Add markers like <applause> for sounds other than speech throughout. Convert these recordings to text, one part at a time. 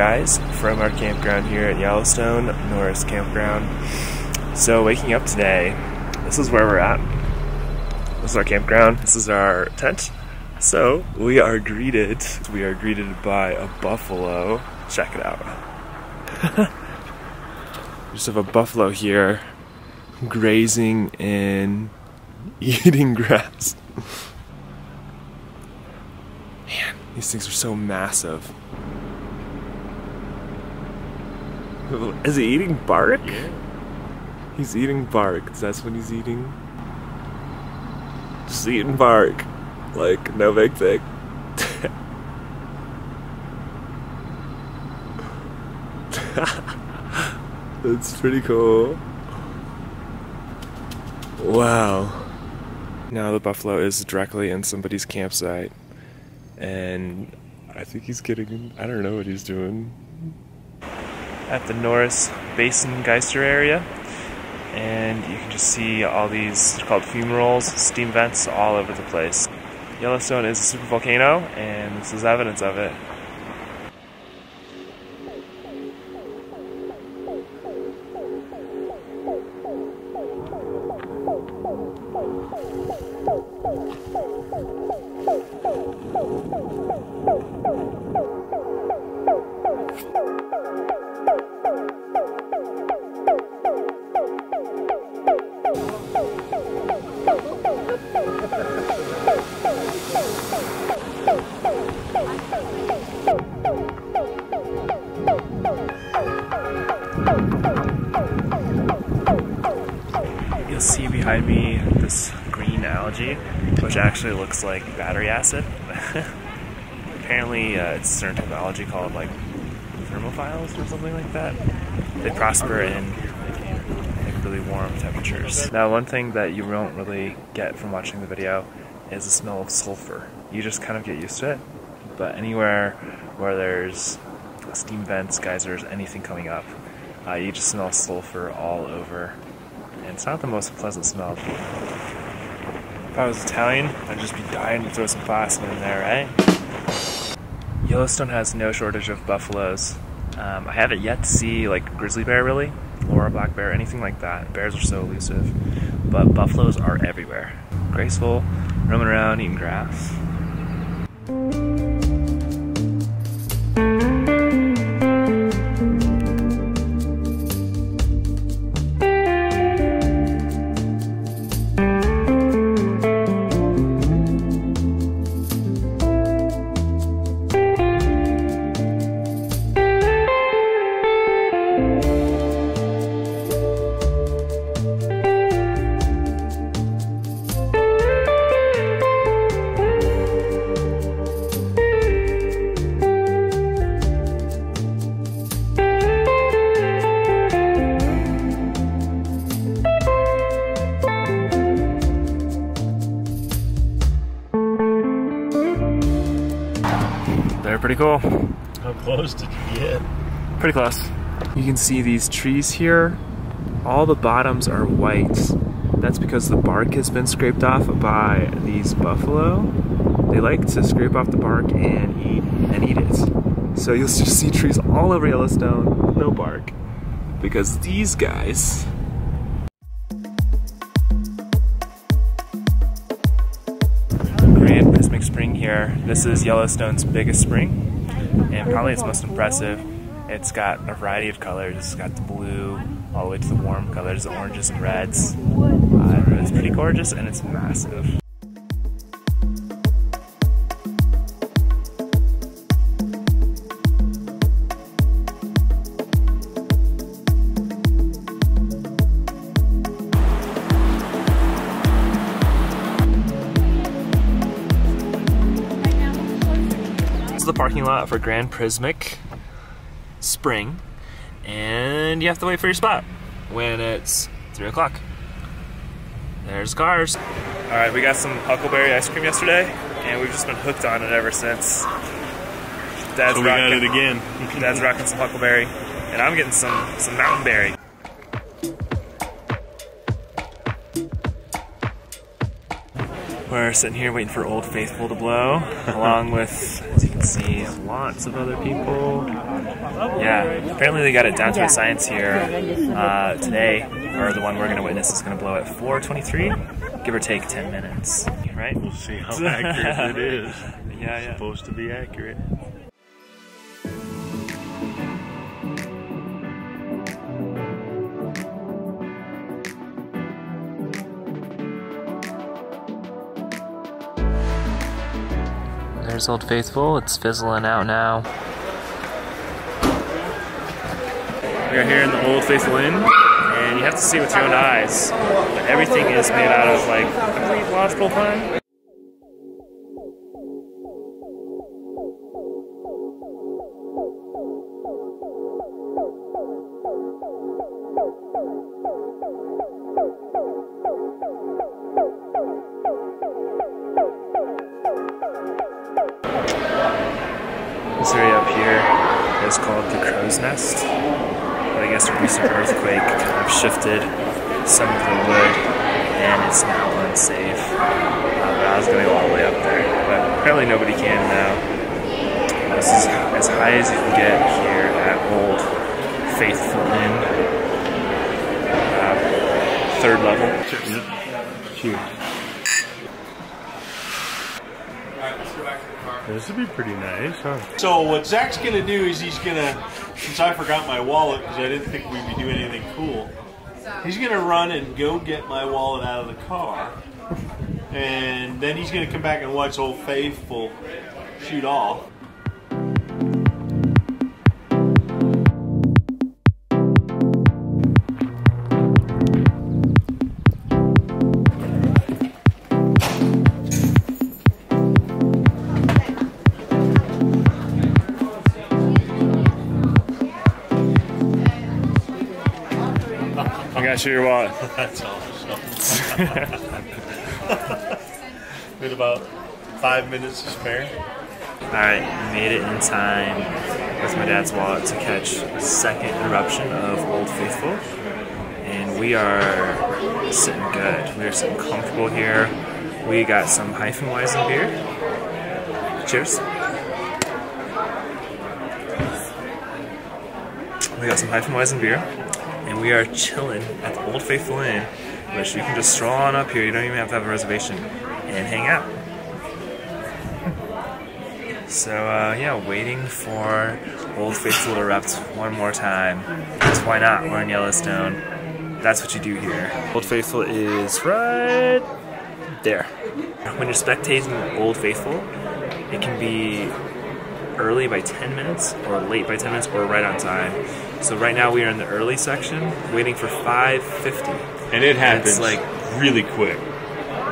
guys from our campground here at Yellowstone, Norris Campground. So waking up today, this is where we're at. This is our campground, this is our tent. So we are greeted, we are greeted by a buffalo. Check it out. <laughs> we just have a buffalo here grazing and <laughs> eating grass. Man, these things are so massive. <laughs> Is he eating bark? Yeah. He's eating bark. That's what he's eating. Just eating bark. Like, no big thing. <laughs> That's pretty cool. Wow. Now the buffalo is directly in somebody's campsite. And I think he's getting, I don't know what he's doing. At the Norris Basin Geyser area. And you can just see all these, called fumaroles, steam vents all over the place. Yellowstone is a super volcano, and this is evidence of it. See behind me this green algae, which actually looks like battery acid. <laughs> Apparently, uh, it's a certain type of algae called like thermophiles or something like that. They prosper in like really warm temperatures. Now, one thing that you won't really get from watching the video is the smell of sulfur. You just kind of get used to it. But anywhere where there's steam vents, geysers, anything coming up, uh, you just smell sulfur all over. And it's not the most pleasant smell. If I was Italian, I'd just be dying to throw some pasta in there, right? Yellowstone has no shortage of buffaloes. Um, I haven't yet to see like grizzly bear really, or a black bear, anything like that. Bears are so elusive, but buffaloes are everywhere. Graceful, roaming around, eating grass. Cool. How close did you get? Pretty close. You can see these trees here. All the bottoms are white. That's because the bark has been scraped off by these buffalo. They like to scrape off the bark and eat and eat it. So you'll just see trees all over Yellowstone, no bark. Because these guys Grand Prismatic Spring here. This is Yellowstone's biggest spring and probably its most impressive. It's got a variety of colors. It's got the blue all the way to the warm colors, the oranges and reds. Uh, it's pretty gorgeous and it's massive. Parking lot for Grand Prismatic Spring, and you have to wait for your spot when it's 3 o'clock. There's cars. Alright, we got some Huckleberry ice cream yesterday, and we've just been hooked on it ever since. Dad's So we got rocking, it again. Dad's rocking some Huckleberry, and I'm getting some, some Mountain Berry. We're sitting here waiting for Old Faithful to blow, along with, as you can see, lots of other people. Yeah, apparently they got it down to a science here uh, today, or the one we're going to witness is going to blow at 4:23, give or take 10 minutes, right? We'll see how accurate it is. <laughs> Yeah, It's yeah. supposed to be accurate. Old Faithful. It's fizzling out now. We are here in the Old Faithful Inn, and you have to see with your own eyes. Everything is made out of like logical pun. This area up here is called the Crow's Nest. But I guess a recent earthquake kind of shifted some of the wood and it's now unsafe. Uh, but I was going to go all the way up there. But apparently nobody can now. This is as high as you can get here at Old Faithful Inn. Uh, third level. Cheers. This would be pretty nice, huh? So what Zach's gonna do is he's gonna, since I forgot my wallet because I didn't think we'd be doing anything cool, he's gonna run and go get my wallet out of the car, and then he's gonna come back and watch Old Faithful shoot off. I got you your wallet. <laughs> That's awesome. <laughs> With about five minutes to spare. Alright, made it in time with my dad's wallet to catch a second eruption of Old Faithful. And we are sitting good. We are sitting comfortable here. We got some hyphen Hefeweizen beer. Cheers. We got some hyphen Hefeweizen beer. We are chilling at the Old Faithful Inn, which you can just stroll on up here. You don't even have to have a reservation and hang out. So uh, yeah, waiting for Old Faithful to erupt one more time. Because why not? We're in Yellowstone. That's what you do here. Old Faithful is right there. When you're spectating Old Faithful, it can be early by 10 minutes, or late by 10 minutes, or right on time. So right now we are in the early section, waiting for 5:50. And it happens like- really quick.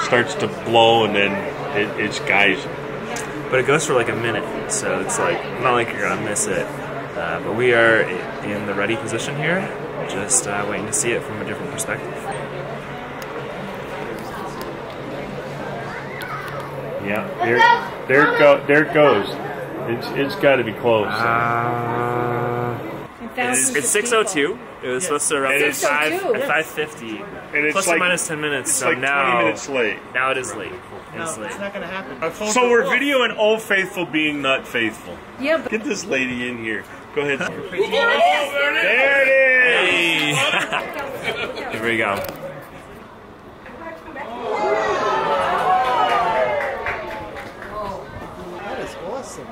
Starts to blow and then it, it's guys. but it goes for like a minute, so it's like not like you're gonna miss it. Uh, but we are in the ready position here, just uh, waiting to see it from a different perspective. Yeah, there, there it go, there it goes. It's it's got to be close. Uh, it's, it's 6:02. It was supposed to arrive at five at 5:50. And it's Plus or like- minus 10 minutes. it's So like now 20 minutes late. Now it is late. It's late. not gonna happen. So we're videoing Old Faithful being not faithful. Yeah, but Get this lady in here. Go ahead. <laughs> there it There it is. Hey. Here we go. That is awesome.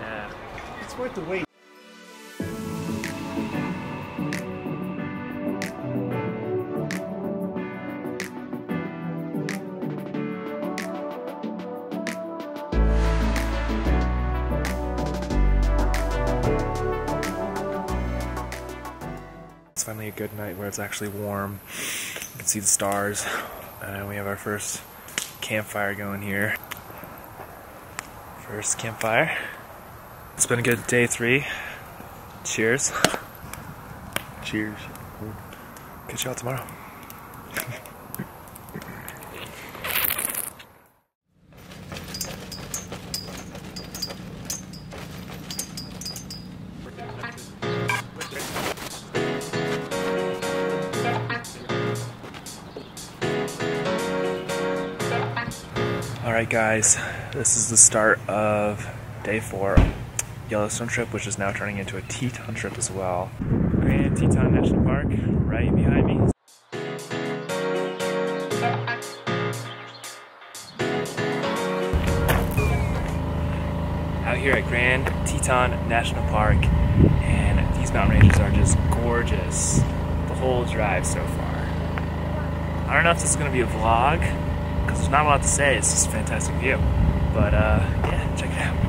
Yeah. It's worth the wait. Finally a good night where it's actually warm. You can see the stars. And we have our first campfire going here. First campfire. It's been a good day three. Cheers. <laughs> Cheers. Catch y'all tomorrow. Alright, guys, this is the start of day four Yellowstone trip, which is now turning into a Teton trip as well. Grand Teton National Park, right behind me. Out here at Grand Teton National Park, and these mountain ranges are just gorgeous. The whole drive so far. I don't know if this is going to be a vlog, because there's not a lot to say, it's just a fantastic view. But uh, yeah, check it out.